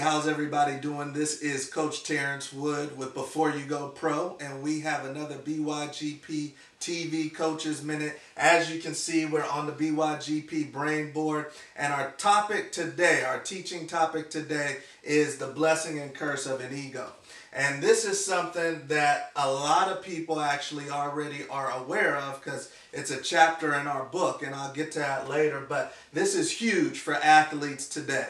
how's everybody doing? This is Coach Terrence Wood with Before You Go Pro, and we have another BYGP TV Coaches Minute. As you can see, we're on the BYGP brain board, and our topic today, our teaching topic today, is the blessing and curse of an ego. And this is something that a lot of people actually already are aware of because it's a chapter in our book, and I'll get to that later. But this is huge for athletes today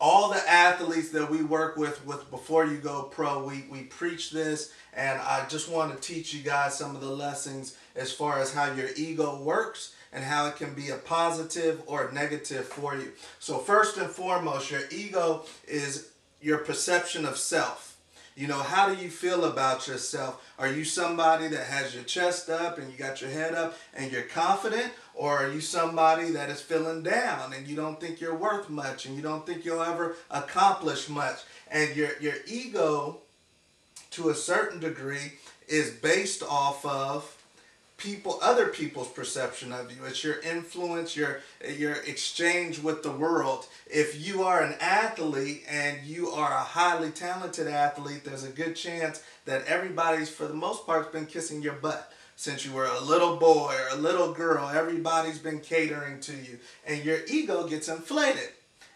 all the athletes that we work with with before you go pro we, we preach this. And i just want to teach you guys some of the lessons as far as how your ego works and how it can be a positive or negative for you. So first and foremost your ego is your perception of self you know, how do you feel about yourself? Are you somebody that has your chest up and you got your head up and you're confident? Or are you somebody that is feeling down and you don't think you're worth much and you don't think you'll ever accomplish much? And your, your ego, to a certain degree, is based off of people other people's perception of you. It's your influence your your exchange with the world. If you are an athlete and you are a highly talented athlete there's a good chance that everybody's for the most part been kissing your butt since you were a little boy or a little girl. Everybody's been catering to you. And your ego gets inflated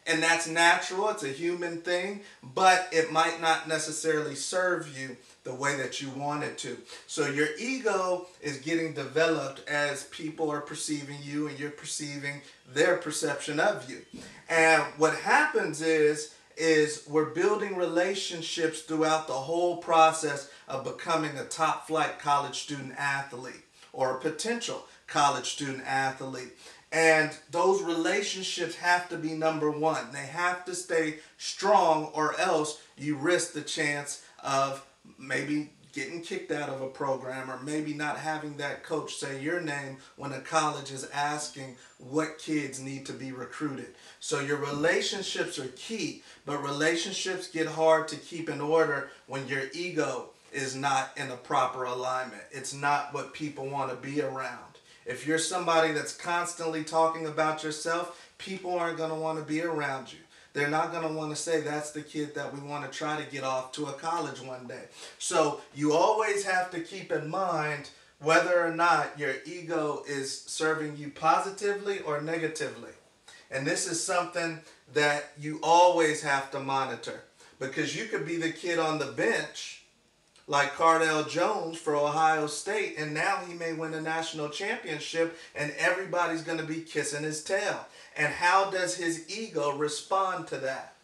and that's natural it's a human thing but it might not necessarily serve you the way that you want it to. So your ego is getting developed as people are perceiving you and you're perceiving their perception of you. And what happens is is we're building relationships throughout the whole process of becoming a top flight college student athlete or a potential college student athlete. And those relationships have to be number one. They have to stay strong, or else you risk the chance of maybe getting kicked out of a program or maybe not having that coach say your name when a college is asking what kids need to be recruited. So your relationships are key, but relationships get hard to keep in order when your ego is not in a proper alignment. It's not what people want to be around. If you're somebody that's constantly talking about yourself, people aren't going to want to be around you. They're not going to want to say that's the kid that we want to try to get off to a college one day. So you always have to keep in mind whether or not your ego is serving you positively or negatively. And this is something that you always have to monitor because you could be the kid on the bench like Cardale Jones for Ohio State, and now he may win a national championship, and everybody's going to be kissing his tail. And how does his ego respond to that?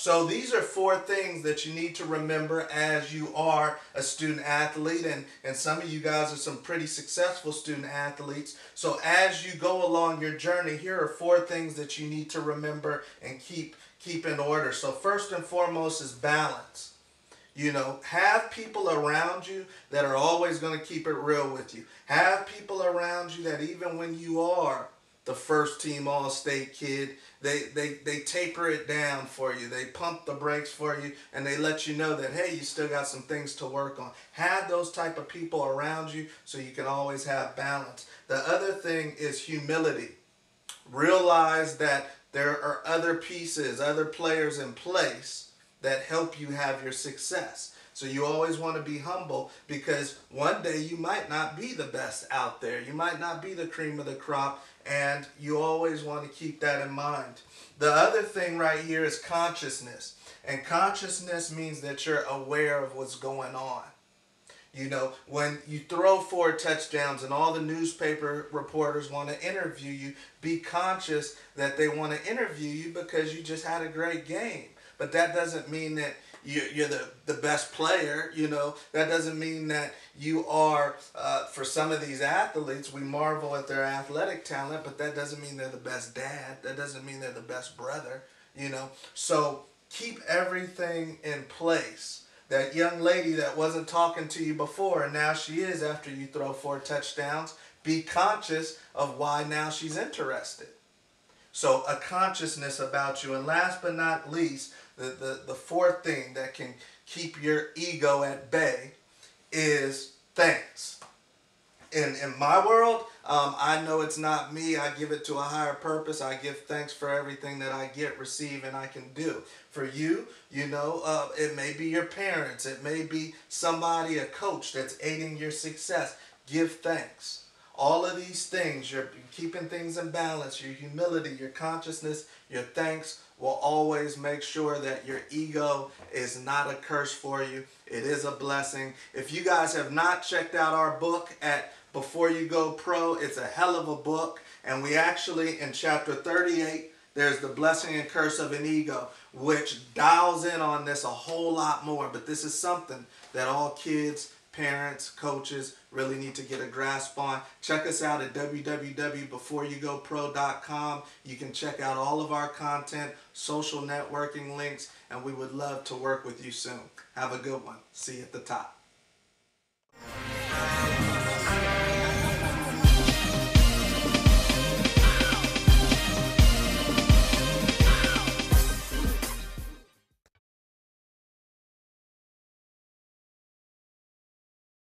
So these are four things that you need to remember as you are a student athlete and, and some of you guys are some pretty successful student athletes. So as you go along your journey, here are four things that you need to remember and keep keep in order. So first and foremost is balance. You know, have people around you that are always going to keep it real with you. Have people around you that even when you are the first team all state kid, they, they, they taper it down for you. They pump the brakes for you and they let you know that, hey, you still got some things to work on. Have those type of people around you so you can always have balance. The other thing is humility. Realize that there are other pieces, other players in place that help you have your success. So you always want to be humble because one day you might not be the best out there. You might not be the cream of the crop and you always want to keep that in mind. The other thing right here is consciousness. And consciousness means that you're aware of what's going on. You know, when you throw four touchdowns and all the newspaper reporters want to interview you, be conscious that they want to interview you because you just had a great game but that doesn't mean that you're the, the best player, you know. That doesn't mean that you are, uh, for some of these athletes, we marvel at their athletic talent, but that doesn't mean they're the best dad. That doesn't mean they're the best brother, you know. So keep everything in place. That young lady that wasn't talking to you before, and now she is after you throw four touchdowns, be conscious of why now she's interested. So a consciousness about you. And last but not least, the, the, the fourth thing that can keep your ego at bay is thanks. in, in my world, um, I know it's not me. I give it to a higher purpose. I give thanks for everything that I get, receive, and I can do. For you, you know, uh, it may be your parents. It may be somebody, a coach that's aiding your success. Give thanks. All of these things, you're keeping things in balance, your humility, your consciousness, your thanks will always make sure that your ego is not a curse for you. It is a blessing. If you guys have not checked out our book at Before You Go Pro, it's a hell of a book. And we actually, in chapter 38, there's the blessing and curse of an ego, which dials in on this a whole lot more. But this is something that all kids, parents, coaches really need to get a grasp on. Check us out at www.beforeyougopro.com. You can check out all of our content, social networking links, and we would love to work with you soon. Have a good one. See you at the top.